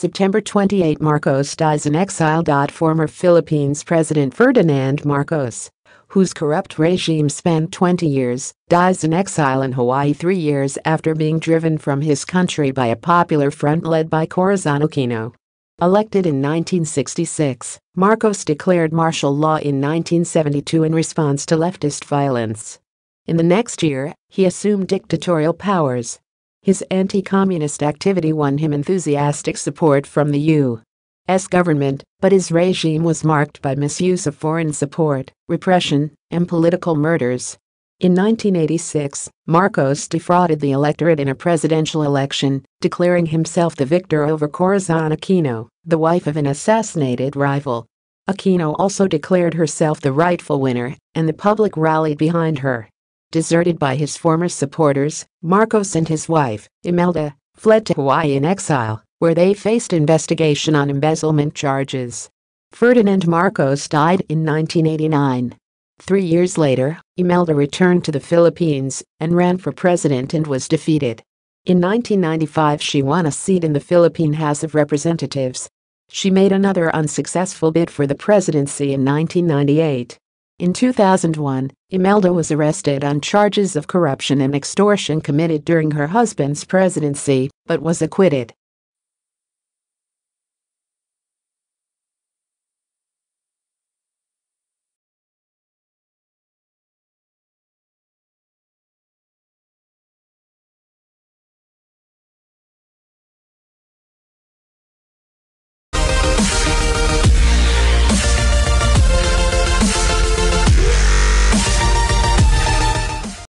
September 28 Marcos dies in exile. Former Philippines President Ferdinand Marcos, whose corrupt regime spanned 20 years, dies in exile in Hawaii three years after being driven from his country by a popular front led by Corazon Aquino. Elected in 1966, Marcos declared martial law in 1972 in response to leftist violence. In the next year, he assumed dictatorial powers. His anti-communist activity won him enthusiastic support from the U.S. government, but his regime was marked by misuse of foreign support, repression, and political murders. In 1986, Marcos defrauded the electorate in a presidential election, declaring himself the victor over Corazon Aquino, the wife of an assassinated rival. Aquino also declared herself the rightful winner, and the public rallied behind her. Deserted by his former supporters, Marcos and his wife, Imelda, fled to Hawaii in exile, where they faced investigation on embezzlement charges. Ferdinand Marcos died in 1989. Three years later, Imelda returned to the Philippines and ran for president and was defeated. In 1995 she won a seat in the Philippine House of Representatives. She made another unsuccessful bid for the presidency in 1998. In 2001, Imelda was arrested on charges of corruption and extortion committed during her husband's presidency, but was acquitted.